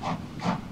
you